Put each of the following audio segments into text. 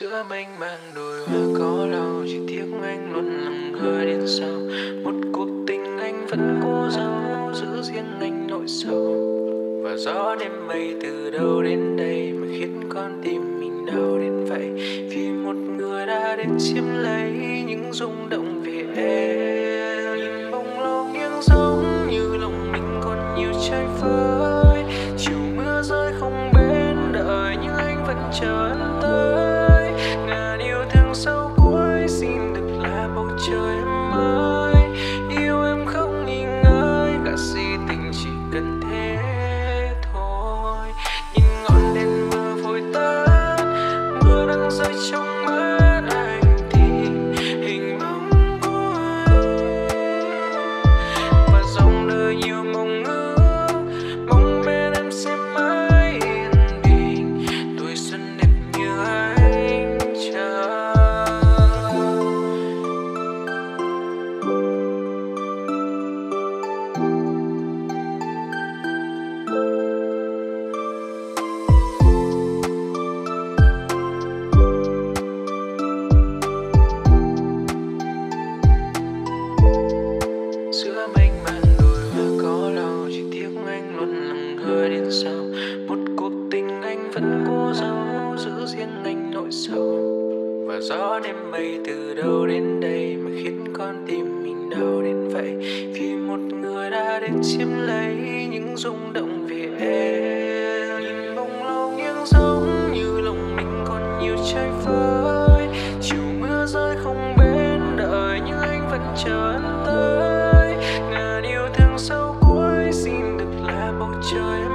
giữa mênh mang, đồi hoa có lâu chỉ tiếc anh luôn làm người đến sau một cuộc tình anh vẫn cố giấu, giữ riêng anh nỗi sầu. Và gió đêm mây từ đâu đến đây mà khiến con tim mình đau đến vậy? Vì một người đã đến chiếm lấy những rung động về em. joy.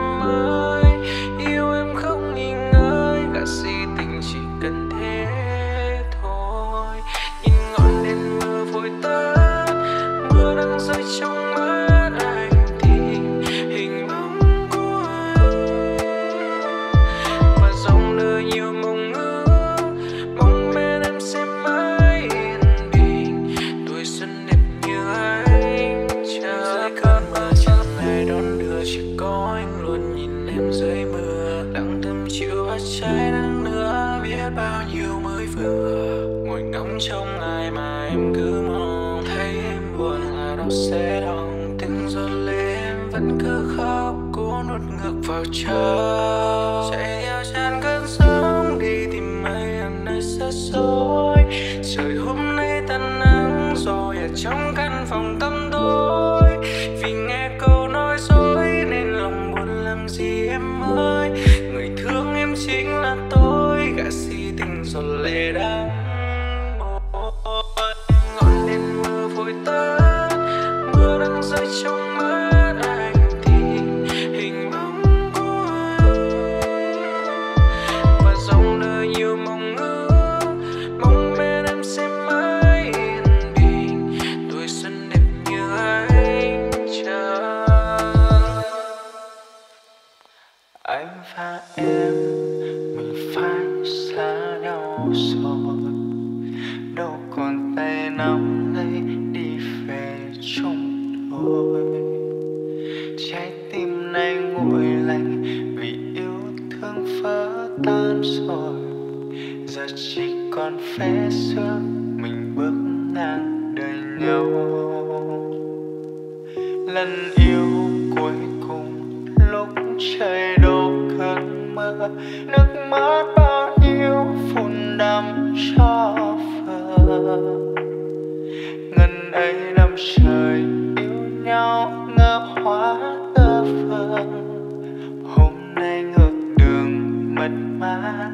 yêu cuối cùng lúc trời đổ cơn mưa, nước mắt bao nhiêu phun đắm cho phờ. ngần ấy năm trời yêu nhau ngỡ hóa tơ phơ hôm nay ngược đường mất mát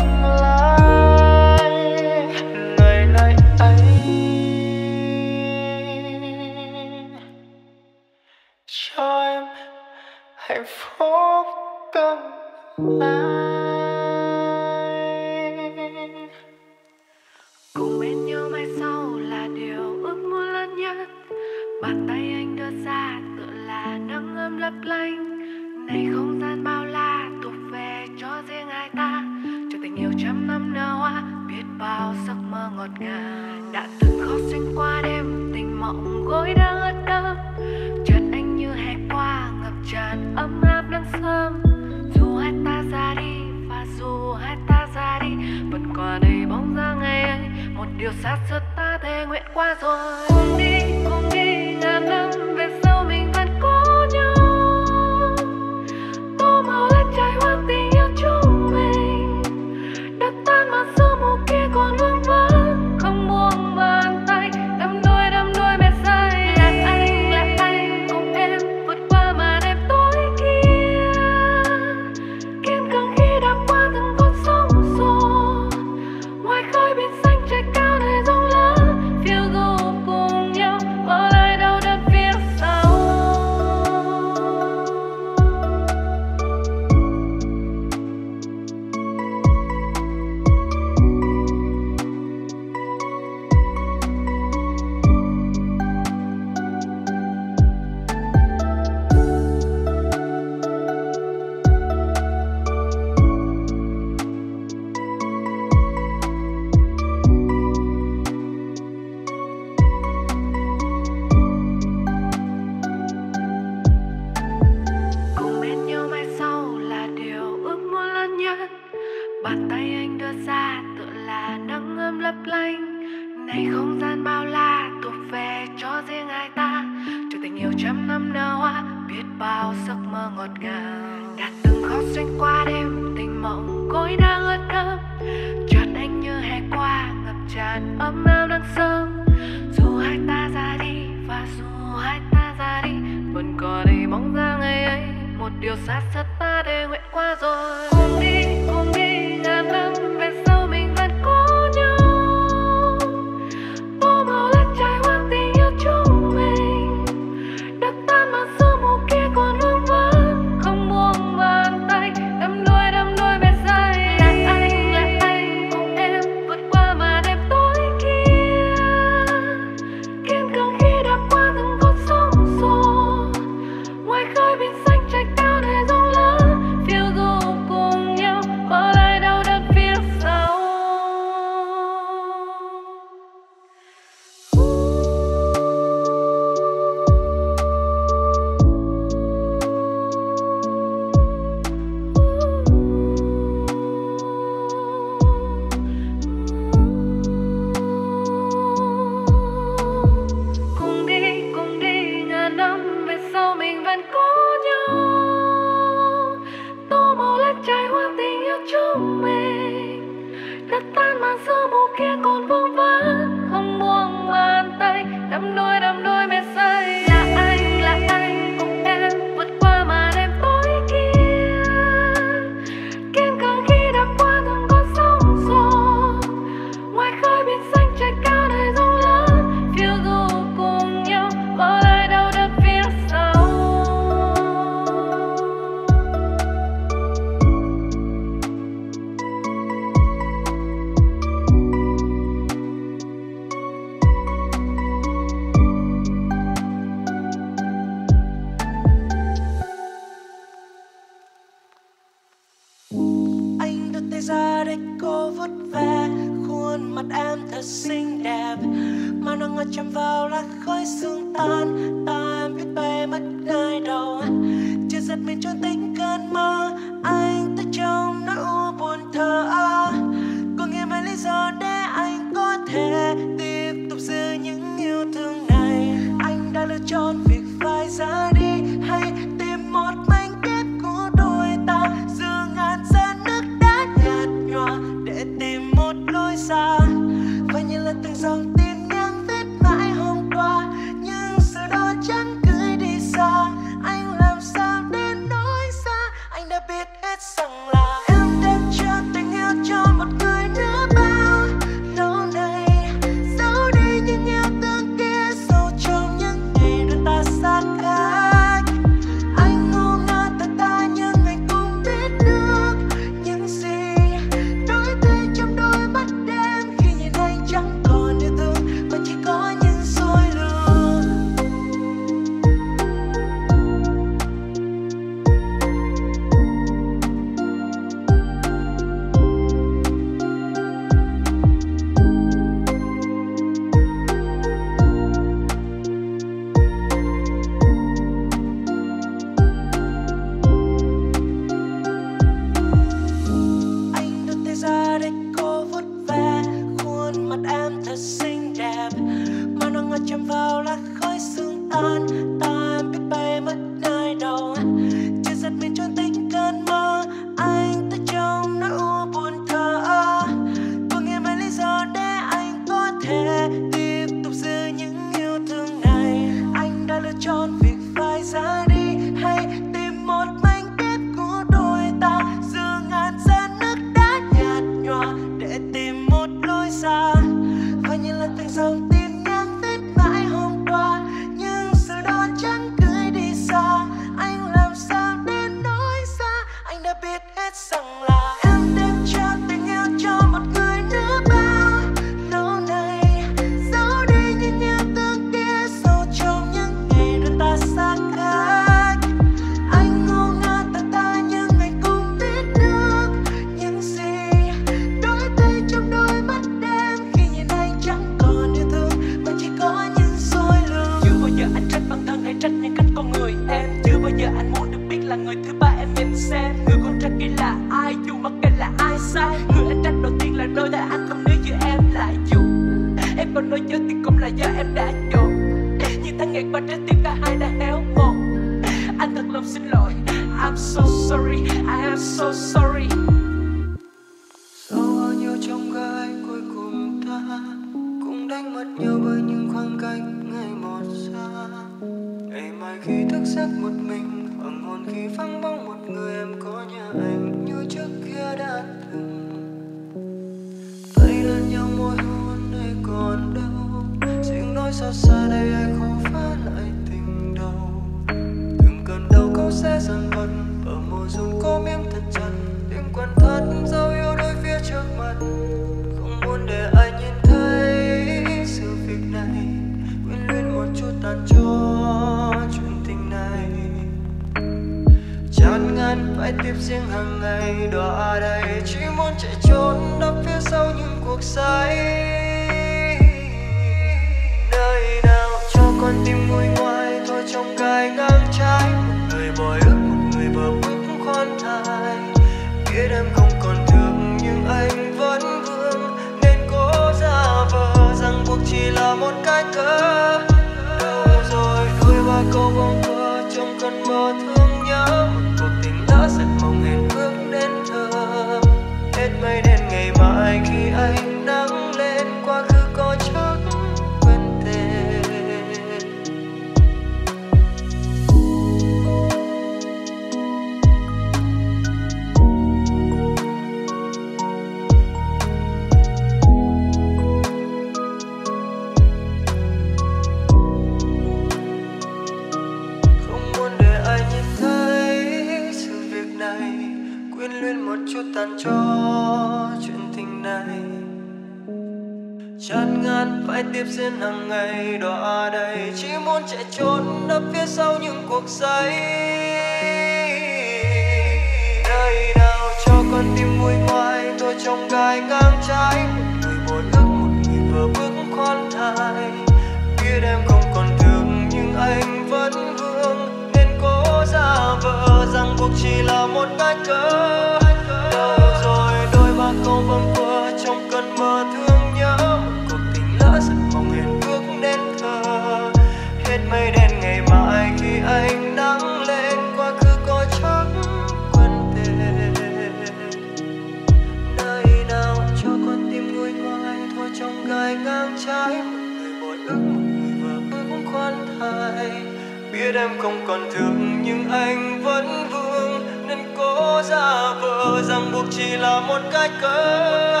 còn thương nhưng anh vẫn vương. Nên cố ra vờ rằng buộc chỉ là một cách cớ.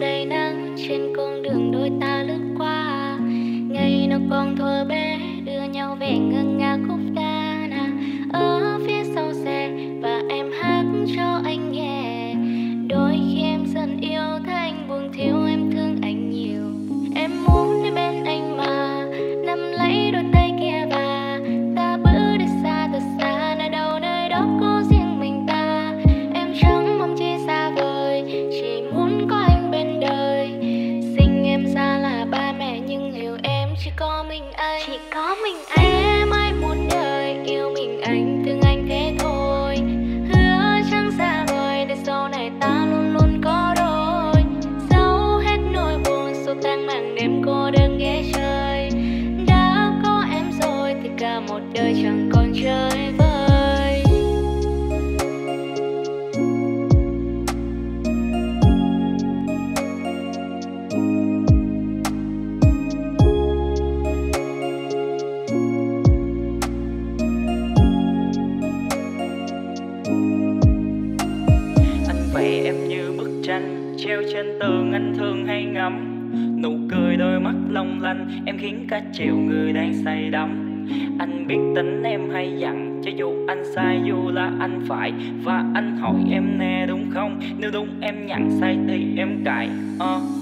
đầy nắng trên con đường đôi ta lướt qua. Ngày nào còn thôi phải. Và anh hỏi em nè, đúng không? Nếu đúng em nhận sai thì em cãi. Uh.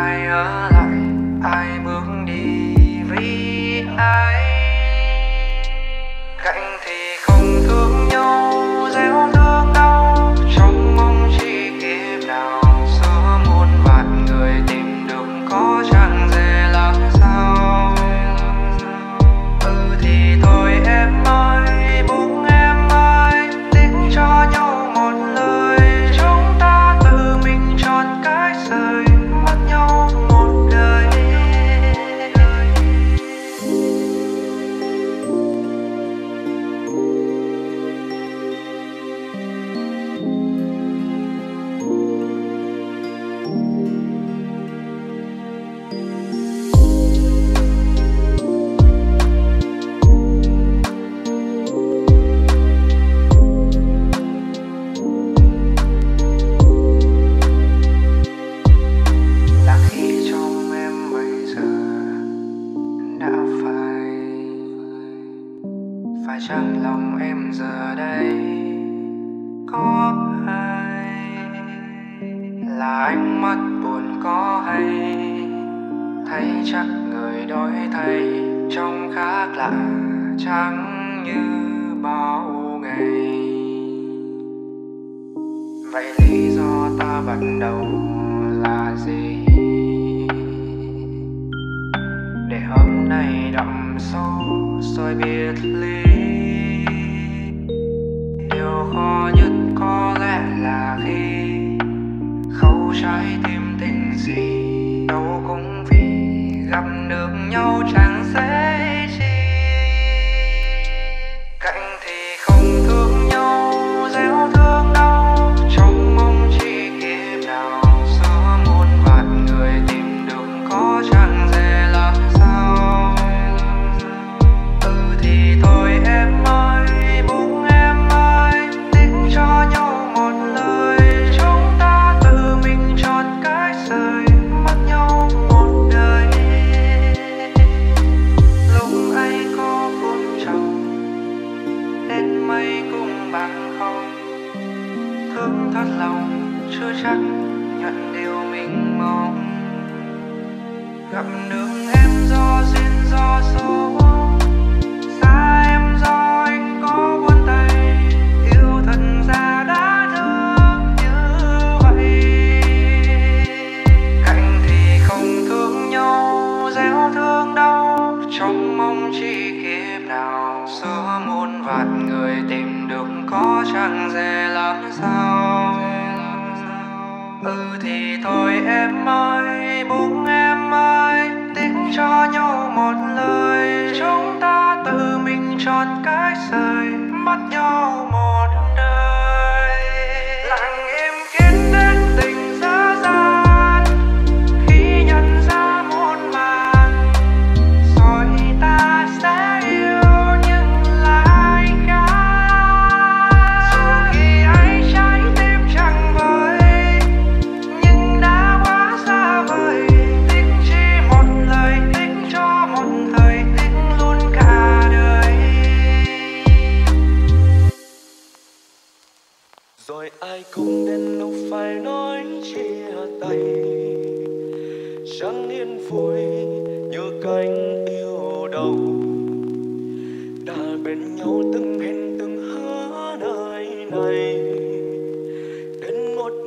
fire.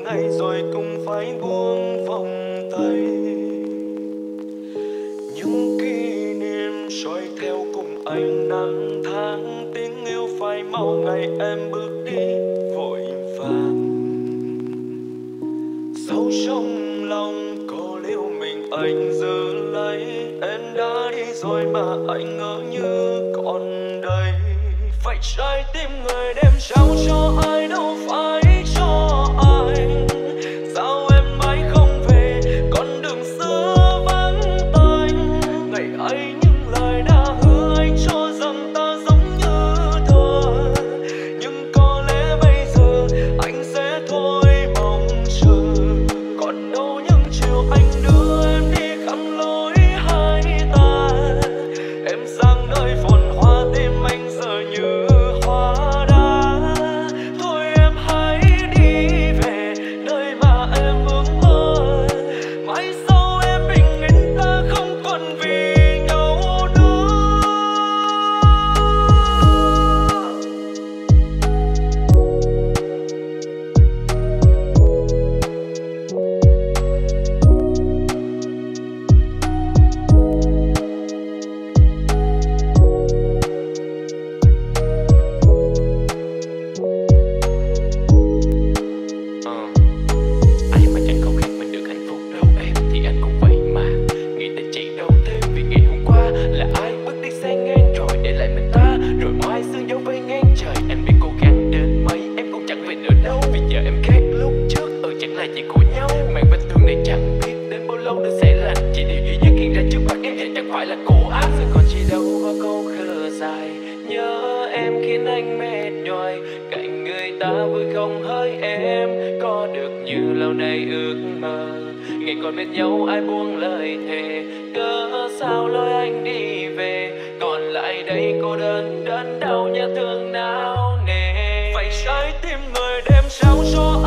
ngay rồi cũng phải buông vòng tay. Những kỷ niệm soi theo cùng anh năm tháng tình yêu phải mau ngày em bước đi, vội vàng. Sâu trong lòng cô liêu mình anh giữ lấy, em đã đi rồi mà anh ngỡ như còn đây. Phải trái tim người đem trao cho ai ta vui không hỡi em? Có được như lâu nay ước mơ? Ngày còn bên nhau ai buông lời thề? Cớ sao lôi anh đi về? Còn lại đây cô đơn đớn đau nhớ thương nào nề? Phải trái tim người đêm sao gió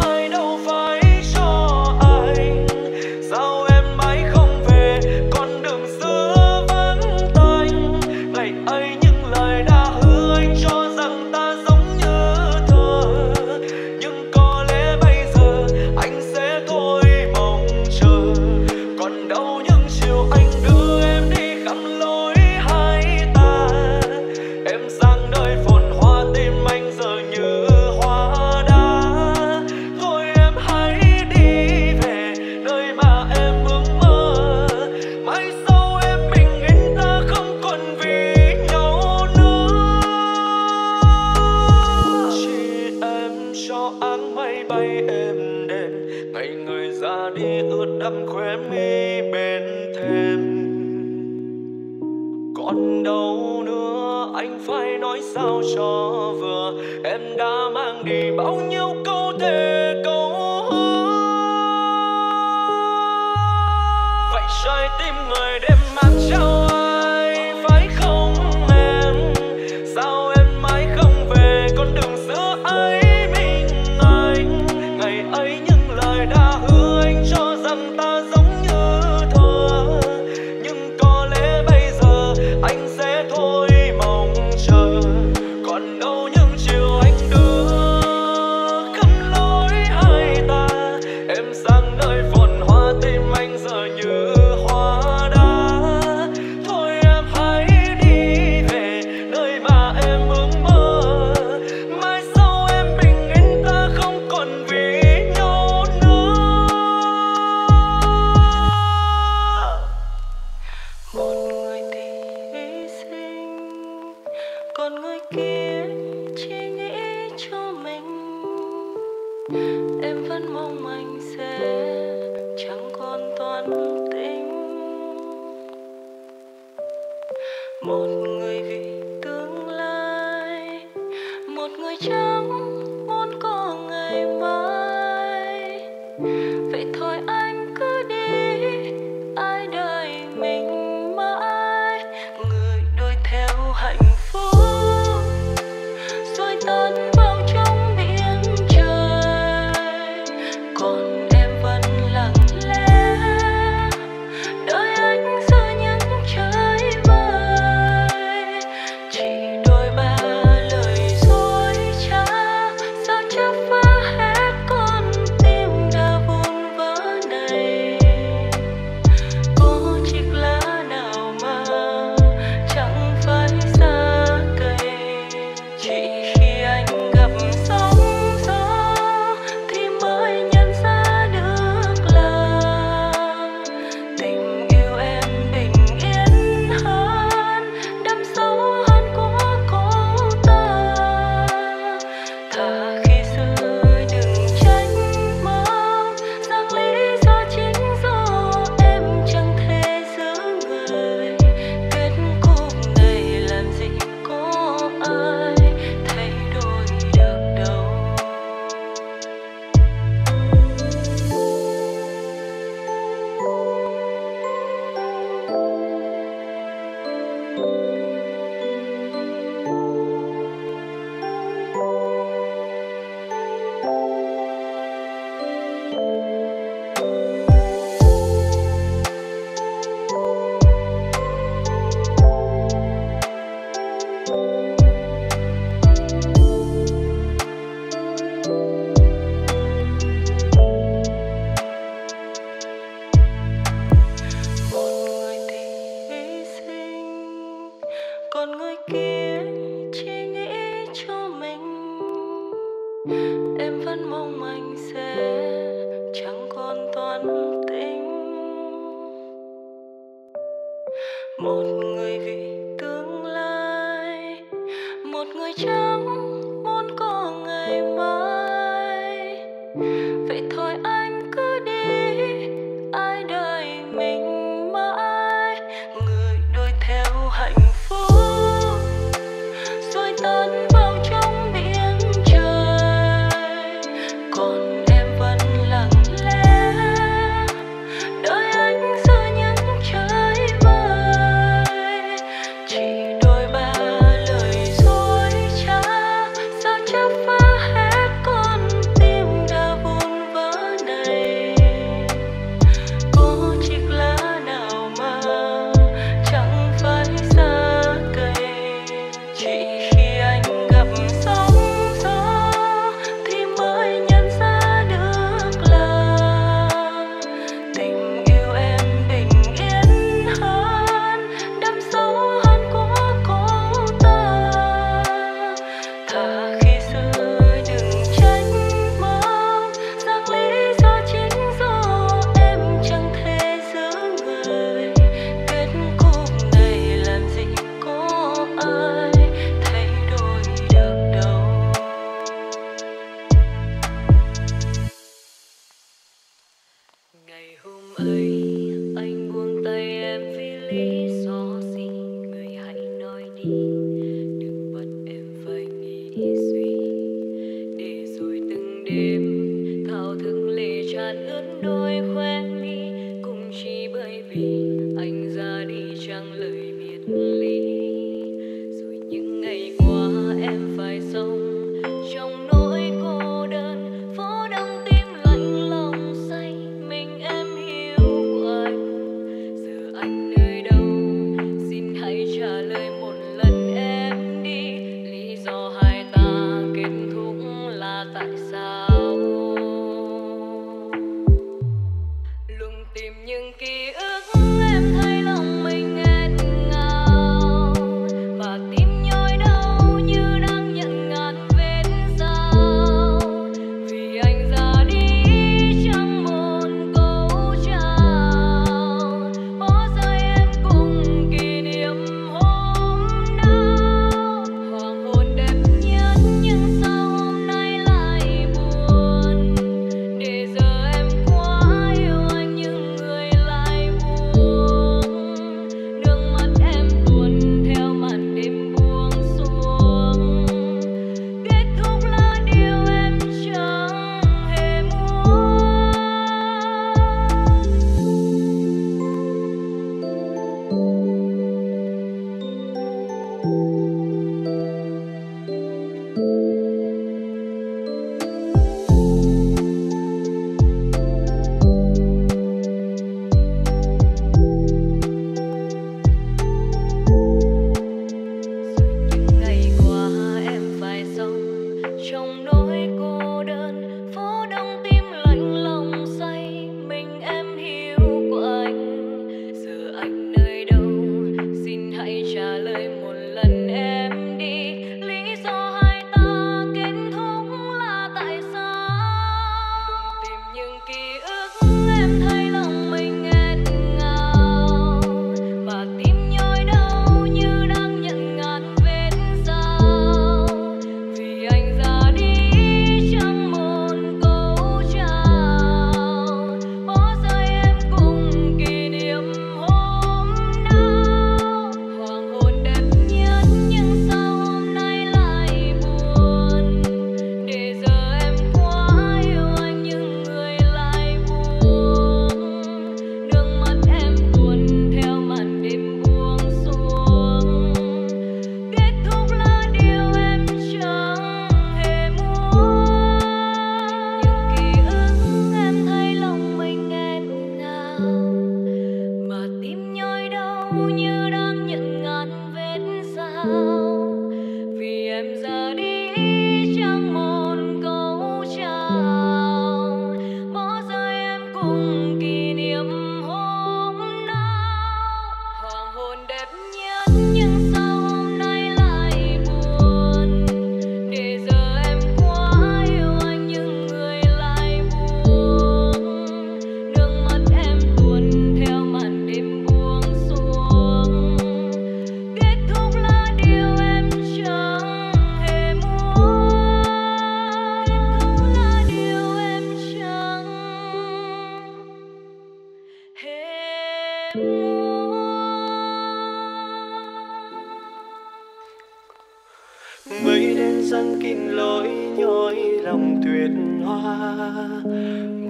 mây đen răng kín lối nhói lòng tuyệt hoa.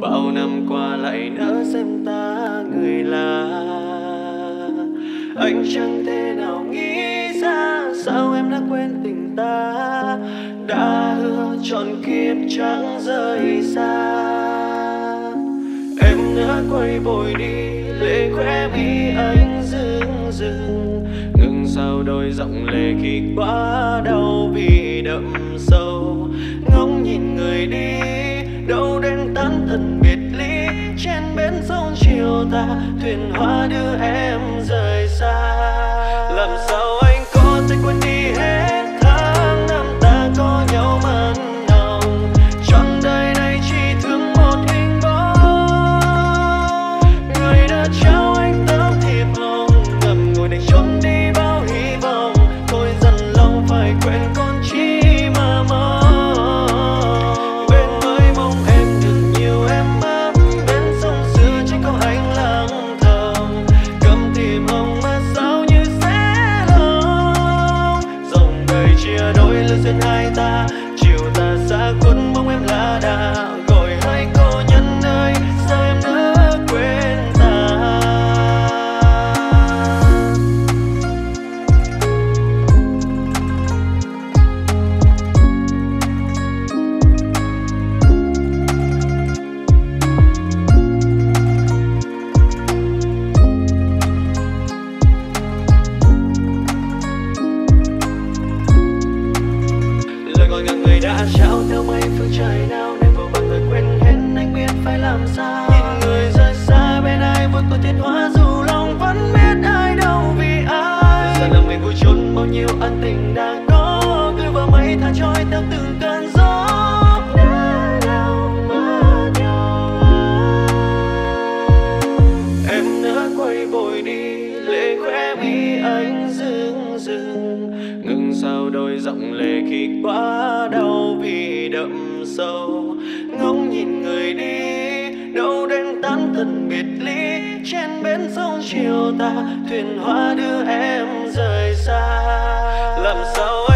Bao năm qua lại nỡ xem ta người là. Anh chẳng thể nào nghĩ ra, sao em đã quên tình ta? Đã hứa trọn kiếp chẳng rời xa. Em đã quay vội đi khóe mi anh dưng dưng ngừng sao đôi giọng lệ khi quá đau vì đậm sâu. Ngóng nhìn người đi, đâu đến tan tận biệt ly. Trên bến sông chiều ta thuyền hoa đưa em có thiết hóa dù lòng vẫn biết ai đâu vì ai. Giờ lòng mình vui chốn, bao nhiêu ân tình đang chiều ta thuyền hoa đưa em rời xa. Làm sao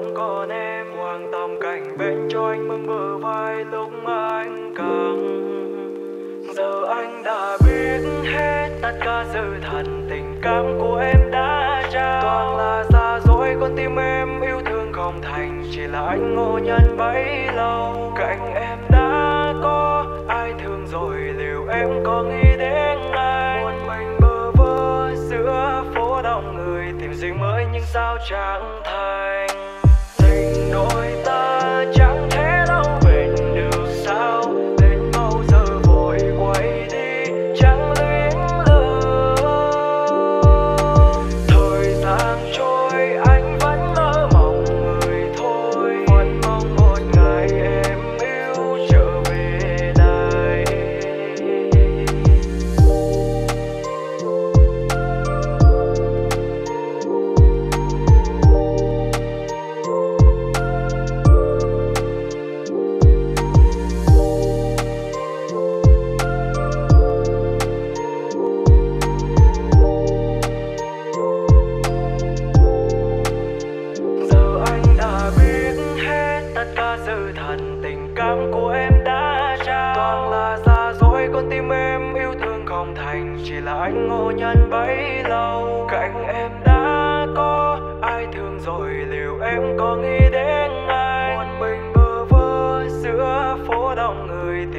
không còn em hoàng tầm cảnh bên cho anh mừng bờ vai lúc anh cần. giờ anh đã biết hết tất cả sự thật, tình cảm của em đã trao toàn là xa rồi con tim em yêu thương không thành, chỉ là anh ngô nhân bấy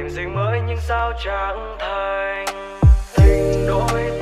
tìm riêng mới nhưng sao chẳng thành. Tình đôi ta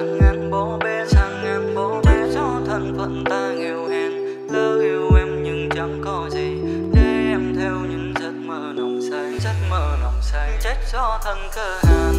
sang ngang bố bé sang ngang bố bé cho thân phận ta nghèo hèn. Lỡ yêu em nhưng chẳng có gì. Để em theo những giấc mơ nồng say, giấc mơ nồng say. Chết cho thân cơ hà